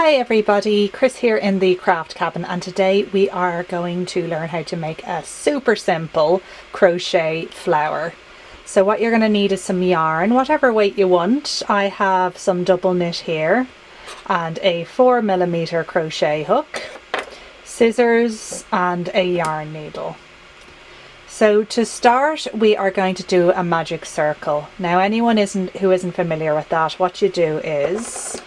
Hi everybody, Chris here in the craft cabin and today we are going to learn how to make a super simple crochet flower. So what you're going to need is some yarn, whatever weight you want. I have some double knit here and a 4 millimeter crochet hook, scissors and a yarn needle. So to start we are going to do a magic circle. Now anyone isn't who isn't familiar with that, what you do is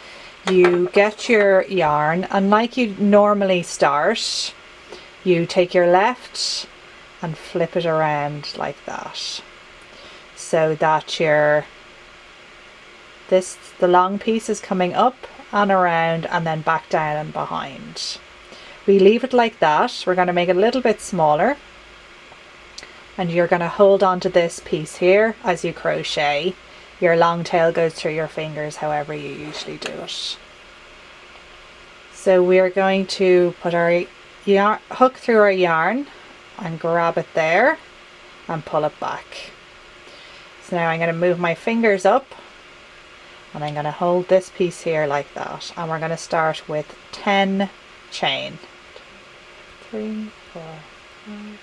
you get your yarn and like you normally start you take your left and flip it around like that. So that your this the long piece is coming up and around and then back down and behind. We leave it like that. We're going to make it a little bit smaller. And you're going to hold on to this piece here as you crochet your long tail goes through your fingers however you usually do it. So we are going to put our yarn, hook through our yarn and grab it there and pull it back. So now I'm going to move my fingers up and I'm going to hold this piece here like that and we're going to start with 10 chain. Three, four, five,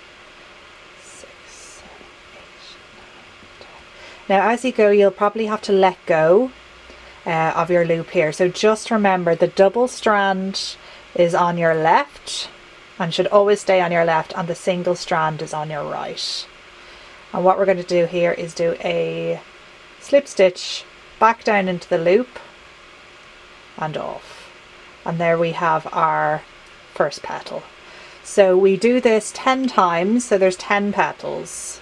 Now as you go you'll probably have to let go uh, of your loop here. So just remember the double strand is on your left and should always stay on your left and the single strand is on your right. And what we're going to do here is do a slip stitch back down into the loop and off. And there we have our first petal. So we do this 10 times, so there's 10 petals.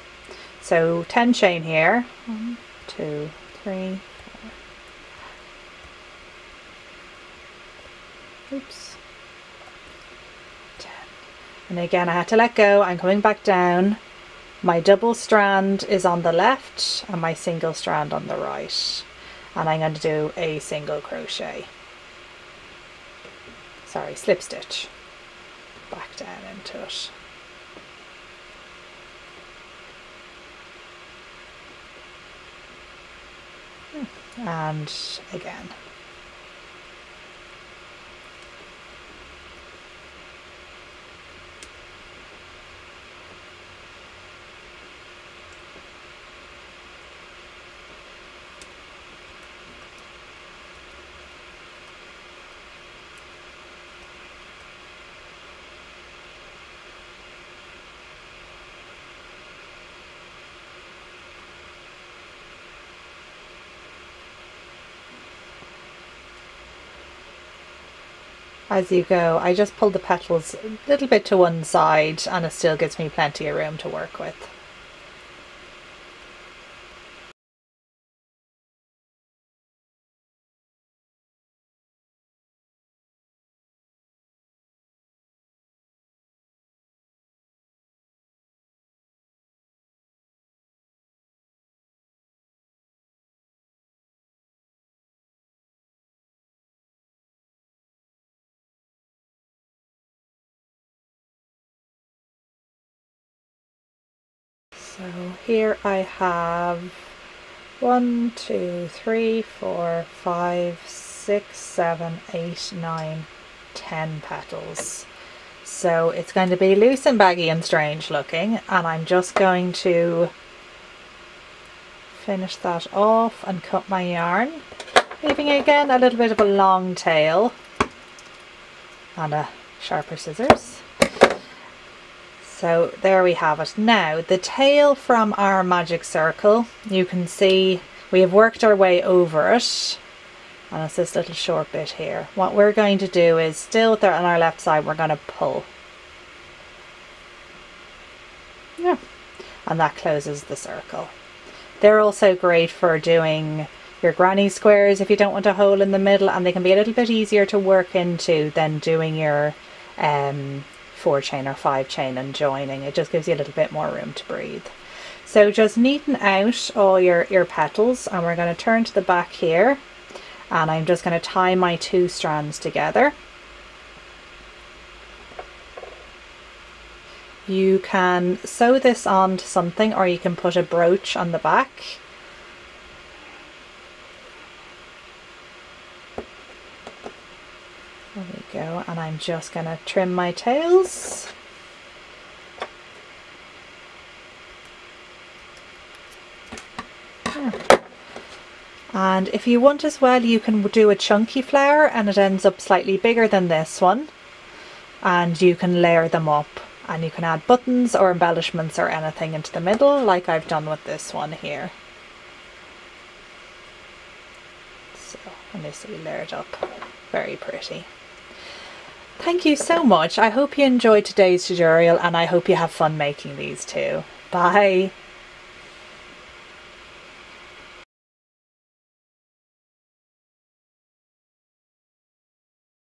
So 10 chain here. One, two, three, four. Oops. 10. And again, I had to let go. I'm coming back down. My double strand is on the left and my single strand on the right. And I'm going to do a single crochet. Sorry, slip stitch. Back down into it. And again. As you go. I just pull the petals a little bit to one side and it still gives me plenty of room to work with. So here I have one, two, three, four, five, six, seven, eight, nine, ten petals. So it's going to be loose and baggy and strange looking and I'm just going to finish that off and cut my yarn leaving again a little bit of a long tail and a sharper scissors. So there we have it. Now the tail from our magic circle, you can see we have worked our way over it and it's this little short bit here. What we're going to do is still there on our left side we're going to pull. Yeah. And that closes the circle. They're also great for doing your granny squares if you don't want a hole in the middle and they can be a little bit easier to work into than doing your um, four chain or five chain and joining. It just gives you a little bit more room to breathe. So just neaten out all your, your petals and we're going to turn to the back here and I'm just going to tie my two strands together. You can sew this onto something or you can put a brooch on the back and I'm just going to trim my tails. Ah. And if you want as well, you can do a chunky flower and it ends up slightly bigger than this one. And you can layer them up and you can add buttons or embellishments or anything into the middle like I've done with this one here. So, and this will layered up. Very pretty. Thank you so much. I hope you enjoyed today's tutorial and I hope you have fun making these too. Bye.